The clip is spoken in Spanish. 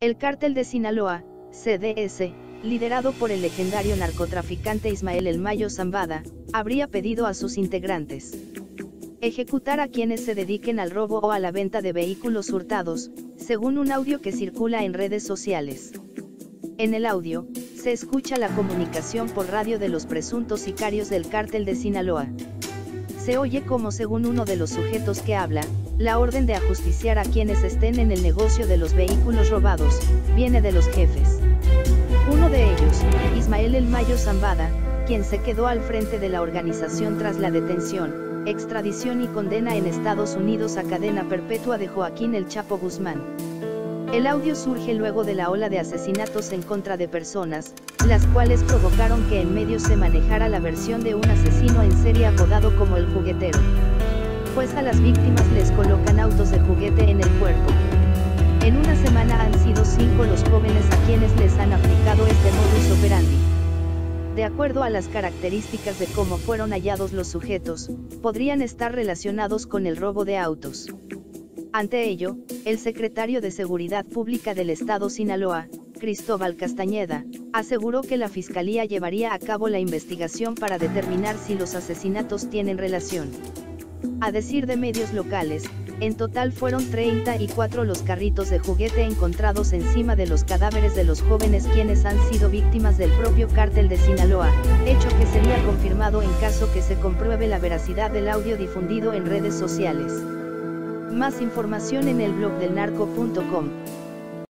El cártel de Sinaloa, CDS, liderado por el legendario narcotraficante Ismael El Mayo Zambada, habría pedido a sus integrantes ejecutar a quienes se dediquen al robo o a la venta de vehículos hurtados, según un audio que circula en redes sociales. En el audio, se escucha la comunicación por radio de los presuntos sicarios del cártel de Sinaloa. Se oye como según uno de los sujetos que habla, la orden de ajusticiar a quienes estén en el negocio de los vehículos robados, viene de los jefes. Uno de ellos, Ismael El Mayo Zambada, quien se quedó al frente de la organización tras la detención, extradición y condena en Estados Unidos a cadena perpetua de Joaquín El Chapo Guzmán. El audio surge luego de la ola de asesinatos en contra de personas, las cuales provocaron que en medios se manejara la versión de un asesino en serie apodado como el juguetero pues a las víctimas les colocan autos de juguete en el cuerpo. En una semana han sido cinco los jóvenes a quienes les han aplicado este modus operandi. De acuerdo a las características de cómo fueron hallados los sujetos, podrían estar relacionados con el robo de autos. Ante ello, el secretario de Seguridad Pública del Estado Sinaloa, Cristóbal Castañeda, aseguró que la Fiscalía llevaría a cabo la investigación para determinar si los asesinatos tienen relación. A decir de medios locales, en total fueron 34 los carritos de juguete encontrados encima de los cadáveres de los jóvenes quienes han sido víctimas del propio cártel de Sinaloa, hecho que sería confirmado en caso que se compruebe la veracidad del audio difundido en redes sociales. Más información en el blog del narco.com.